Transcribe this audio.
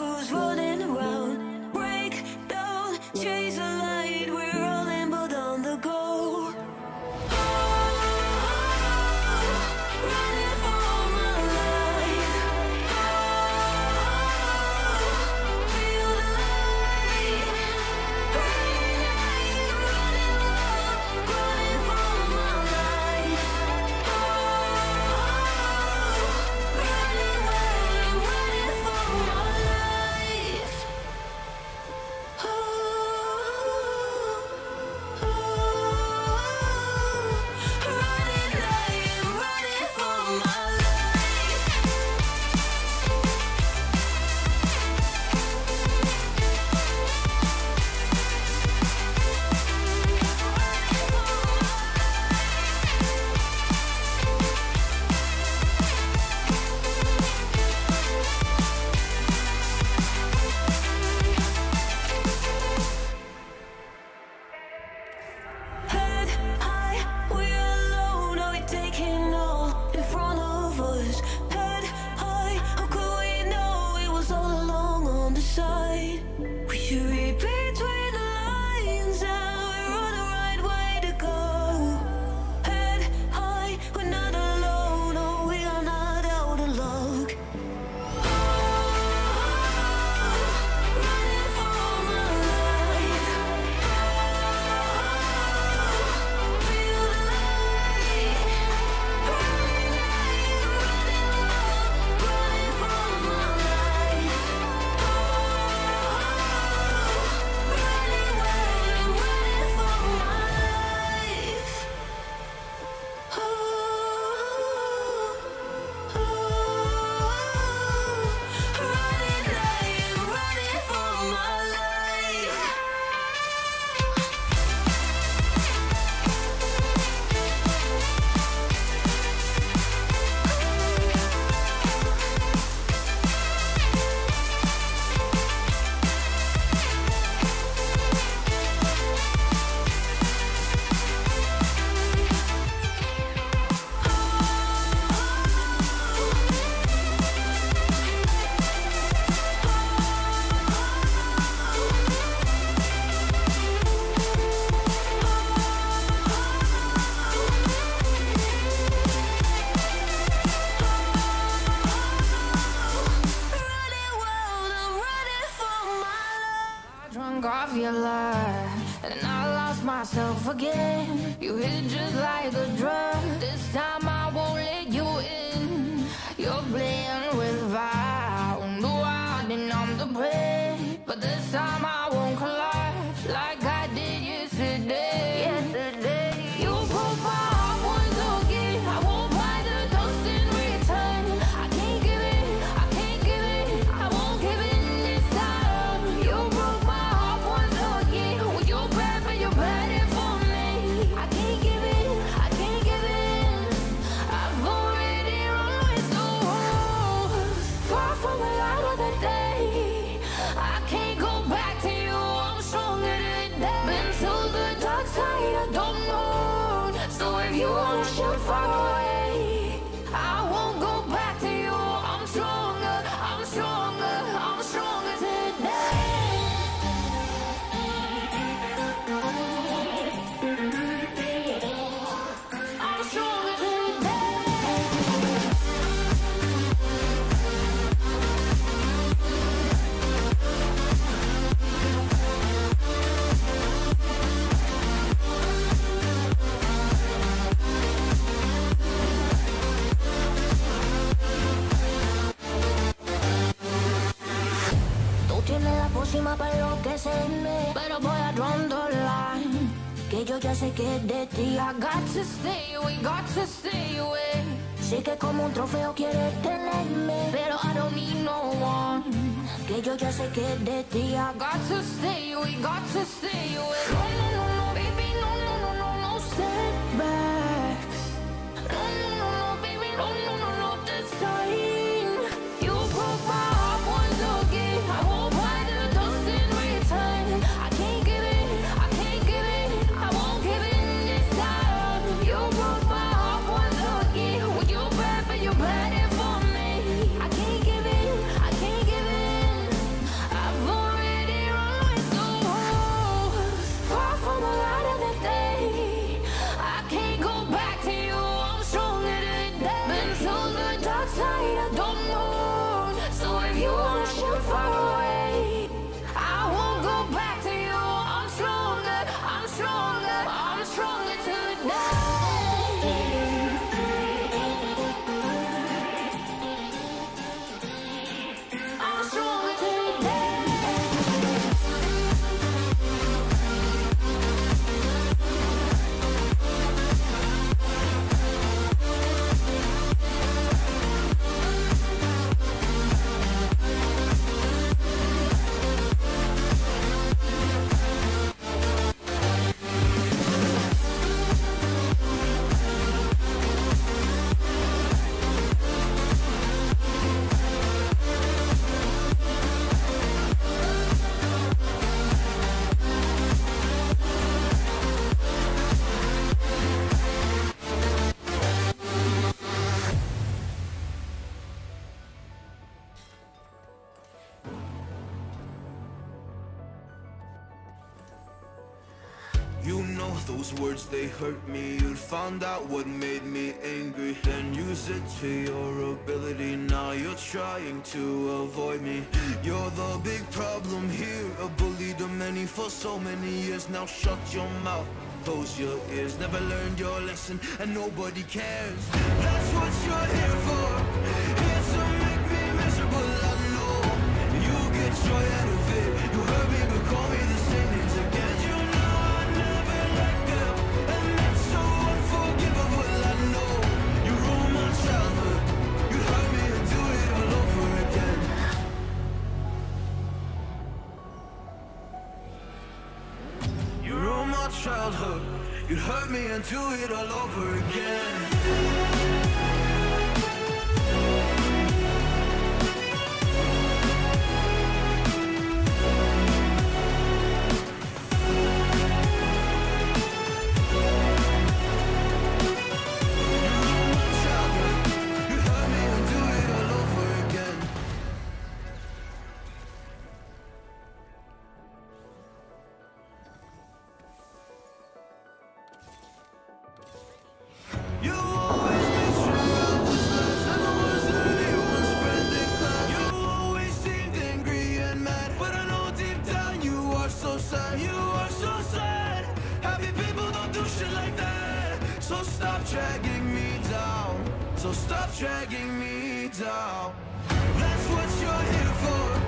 who's of your life And I lost myself again. You hit just like a drug. The dark side, I don't know. So if you wanna shoot far pócima para enloquecerme. Pero voy a line Que yo ya sé que es de ti I got to stay away, got to stay away. Sé que como un trofeo quieres tenerme Pero I don't need no one. Que yo ya sé que es de ti I got to stay away, got to stay away You know those words, they hurt me. You'd found out what made me angry. Then use it to your ability. Now you're trying to avoid me. You're the big problem here. A bully to many for so many years. Now shut your mouth, close your ears. Never learned your lesson. And nobody cares. That's what you're here for. Here to make me miserable, I know You get joy out of it. You hurt me but call me the same names again do it all over again dragging me down. So stop dragging me down. That's what you're here for.